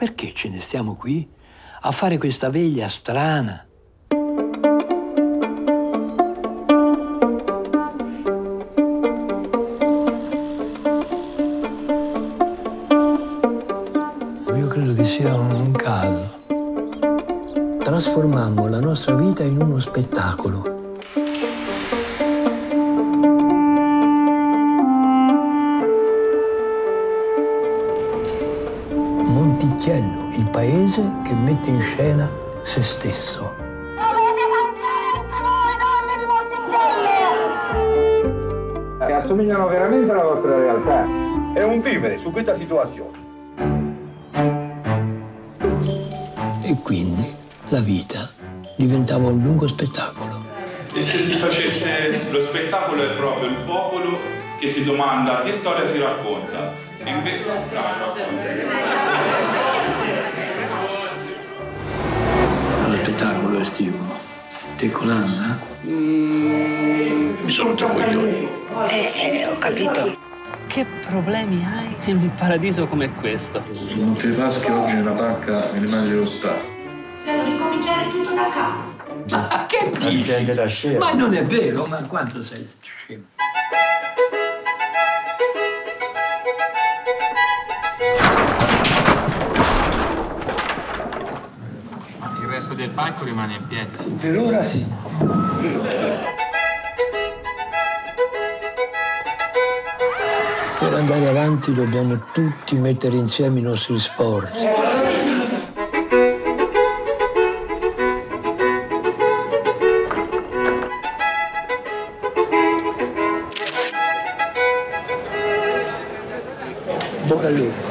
Perché ce ne stiamo qui a fare questa veglia strana? Io credo che sia un caso. Trasformammo la nostra vita in uno spettacolo. Monticello, il paese che mette in scena se stesso. che assomigliano veramente alla vostra realtà. È un vivere su questa situazione. E quindi la vita diventava un lungo spettacolo. E se si facesse lo spettacolo è proprio il popolo che si domanda che storia si racconta. E invece Lo spettacolo estivo. Te colanda? Mi sono tre coglioni. Eh, eh, ho capito. Che problemi hai in un paradiso come questo? Non ti paschi oggi nella pacca mi rimane dello Stato. Devo ricominciare tutto da capo. Ma che dici? Ma non è vero, ma quanto sei scemo? Resto del palco rimane in piedi. sì. Per ora sì. Per andare avanti dobbiamo tutti mettere insieme i nostri sforzi. Bocca al lupo.